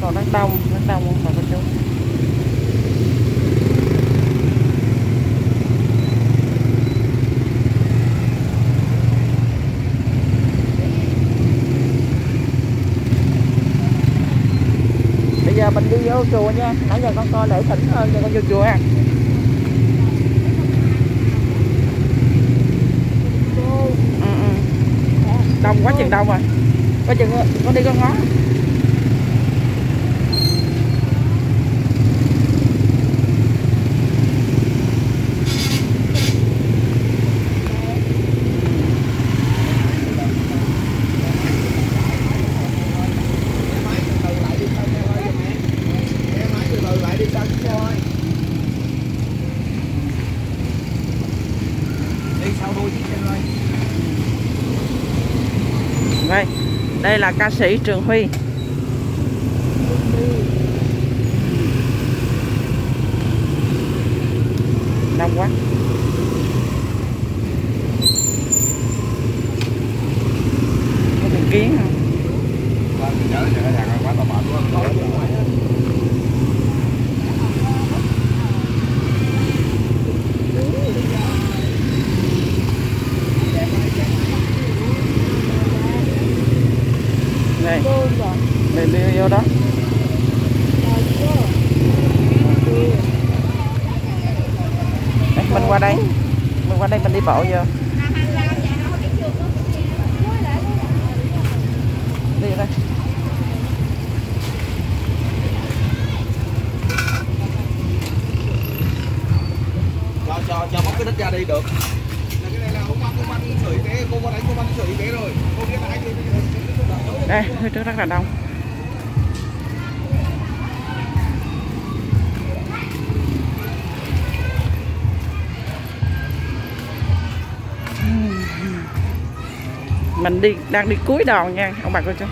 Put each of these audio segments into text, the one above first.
còn rất đông rất đông không bà cô chú bây giờ mình đi vô chùa nha, nãy giờ con coi lễ thỉnh hơn giờ con vô chùa ha ừ, ừ. đông quá chừng đông rồi. Quá chừng con đi con ngó đây đây là ca sĩ Trường Huy. Đông quá có đường kiến không này để đi vô đó. Mình qua đây. Mình qua đây mình đi bộ vô. Đi đây. Cho cho cho bóc cái đất ra đi được. Là cái này là hôm qua cô ban sở y tế cô qua đánh cô ban sở y tế rồi. Cô biết là anh đi đây phía trước rất là đông. Mình đi, đang đi cuối đòn nha, ông bà cô chú.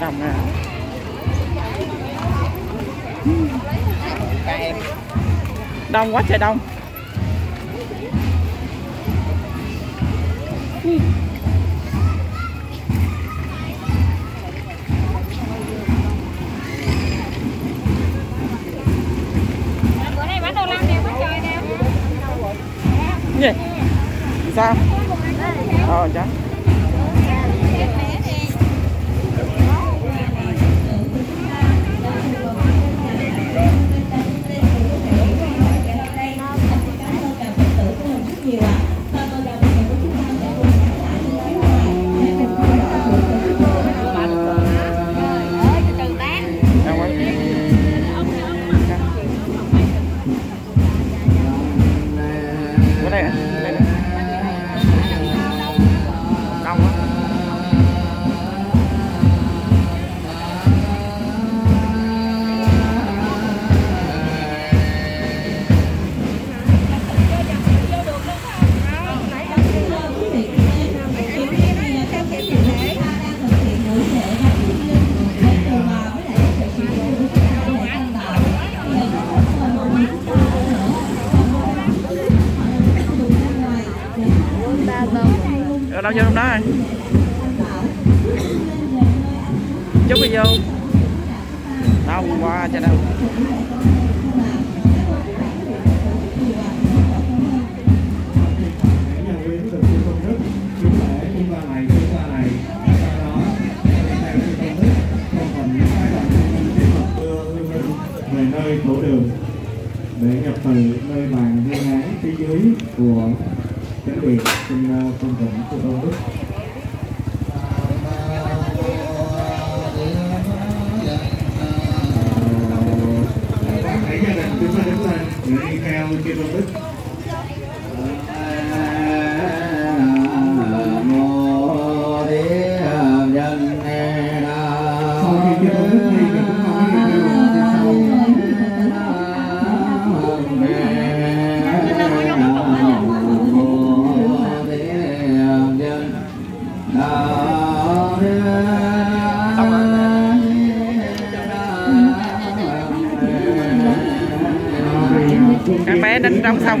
Đồng à đông quá trời đông. Bữa trời gì? Sao? Ờ chắc đức không còn những cái đoạn kinh vô. Tục qua cho đâu. Về nơi tổ đường để nhập từ nơi bàn viên án phía dưới của chánh điện xin uh, tôn thỉnh sự công đức.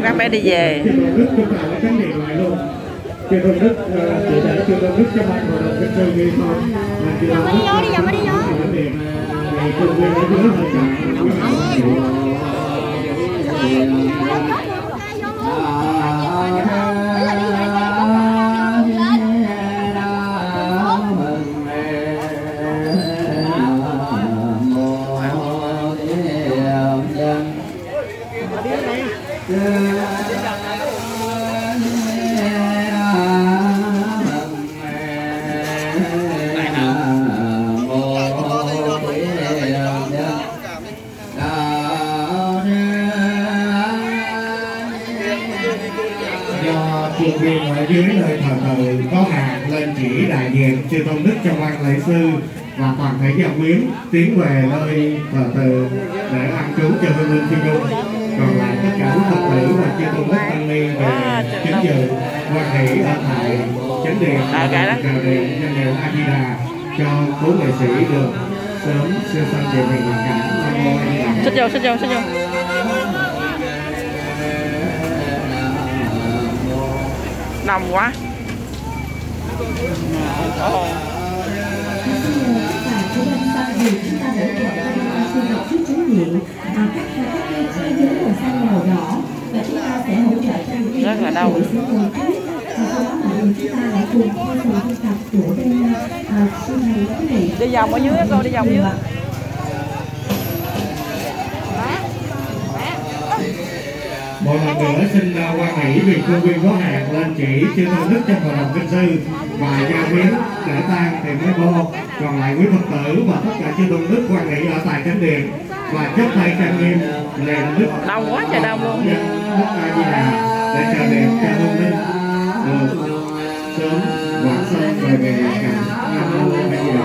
Các bé đi về Chư Tôn Đức chúng ta đã chấm Đức để cho ban hội đồng thôi Mà Đức đi vô, đi vô, đi vô. Dưới nơi thờ tự có hàng lên chỉ đại diện chư tôn đức trong quan lễ sư và toàn thể giáo quyến tiến về nơi thờ tự để ăn trú cho hương linh phi nhung còn lại tất cả quý phật tử và chư tôn đức tăng ni về chính dự quan hệ ở tại chánh điện chào điện nhân hiệu a di đà cho cố nghệ sĩ được sớm siêu sanh về hoàn cảnh xích vô xích vô xích vô đông quá Rất là đau. đi vòng ở dưới cô đi vòng dưới một lần nữa xin uh, quan hỷ vì cô viên có hàng lên chỉ chư tôn đức trong hội đồng kinh sư và gia quyến để tan thì mới vô còn lại quý phật tử và tất cả chư tôn đức quan hỷ ở tại chánh điện và chấp tay trang nghiêm lệnh đức. Đông quá trời đông luôn. Đức a di đà để chờ điện cho hương linh được sớm vãng sanh về về nhà. Cảnh nam mô a di đà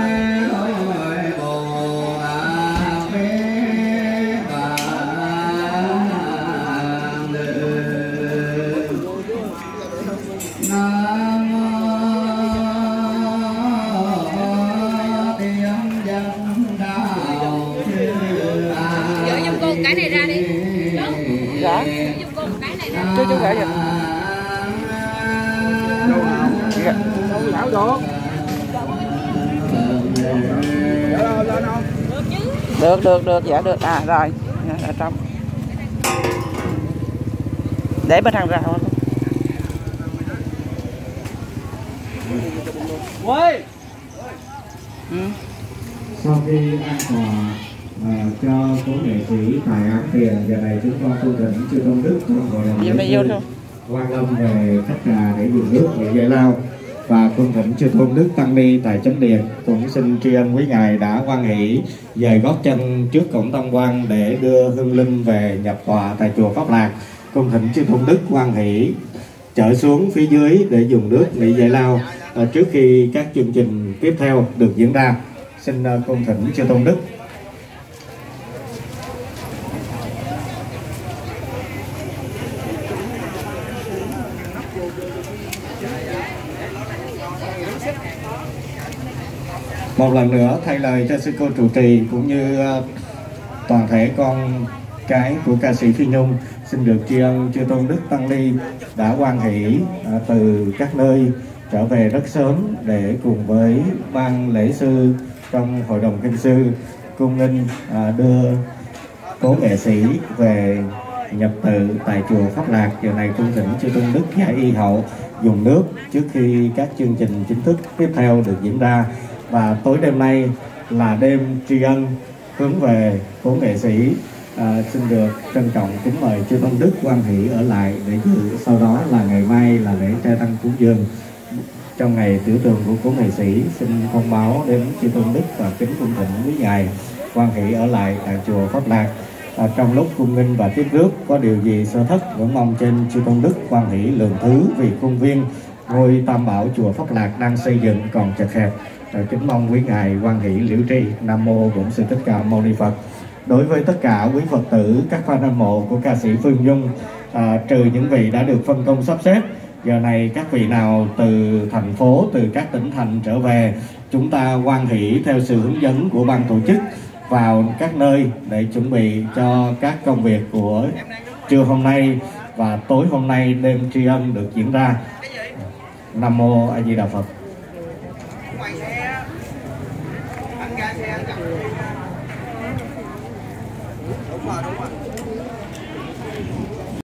chú gửi giùm Dạ. Lão được. Lên lên không? được được được dạ được à rồi Dạ, ở trong để bên hàng rào Quay. ừ. sau khi ăn quà à, cho cố nghệ sĩ tài án tiền giờ này chúng con tu tỉnh chư tôn đức trong hội đồng sư thôi. quan lâm về khách trà để dùng nước để giải lao. Và cung thỉnh chư tôn đức tăng ni tại chánh điện. Cũng xin tri ân quý ngài đã quan hỷ dời gót chân trước cổng tam quan để đưa hương linh về nhập tọa tại chùa pháp lạc. Cung thỉnh chư tôn đức quan hỷ trở xuống phía dưới để dùng nước nghỉ giải lao à, trước khi các chương trình tiếp theo được diễn ra. Xin uh, cung thỉnh chư tôn đức một lần nữa thay lời cho sư cô trụ trì cũng như ờ, toàn thể con cái của ca sĩ Phi Nhung, xin được tri ân chư tôn đức tăng ni đã quan hỷ ờ, từ các nơi trở về rất sớm để cùng với ban lễ sư trong hội đồng kinh sư cung nghinh ờ, đưa cố nghệ sĩ về nhập tự tại chùa Pháp Lạc. Giờ này cung thỉnh chư tôn đức và y hậu dùng nước trước khi các chương trình chính thức tiếp theo được diễn ra và tối đêm nay là đêm tri ân hướng về cố nghệ sĩ à, xin được trân trọng kính mời chư tôn đức quan hỷ ở lại để dự. Sau đó là ngày mai là lễ trai tăng cúng dường. Trong ngày tiểu tường của cố nghệ sĩ xin thông báo đến chư tôn đức và kính cung thỉnh quý ngài quan hỷ ở lại tại chùa Pháp Lạc. À, trong lúc cung nghinh và tiếp rước có điều gì sơ thất vẫn mong trên chư tôn đức quan hỷ lượng thứ vì công viên ngôi tam bảo chùa Pháp Lạc đang xây dựng còn chật hẹp à, kính mong quý ngài quan hỷ liễu tri. Nam mô bổn sư thích ca mâu ni phật. Đối với tất cả quý phật tử các fan hâm mộ của ca sĩ phương nhung à, trừ những vị đã được phân công sắp xếp giờ này các vị nào từ thành phố từ các tỉnh thành trở về chúng ta quan hỷ theo sự hướng dẫn của ban tổ chức vào các nơi để chuẩn bị cho các công việc của trưa hôm nay và tối hôm nay đêm tri ân được diễn ra. Nam mô a di đà phật.